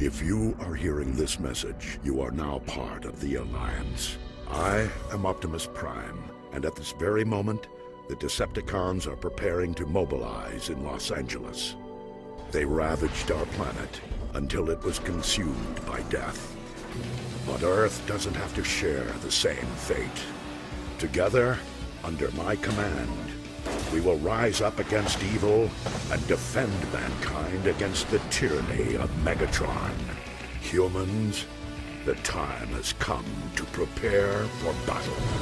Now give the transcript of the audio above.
If you are hearing this message, you are now part of the Alliance. I am Optimus Prime, and at this very moment, the Decepticons are preparing to mobilize in Los Angeles. They ravaged our planet until it was consumed by death. But Earth doesn't have to share the same fate. Together, under my command, we will rise up against evil and defend mankind against the tyranny of Megatron. Humans, the time has come to prepare for battle.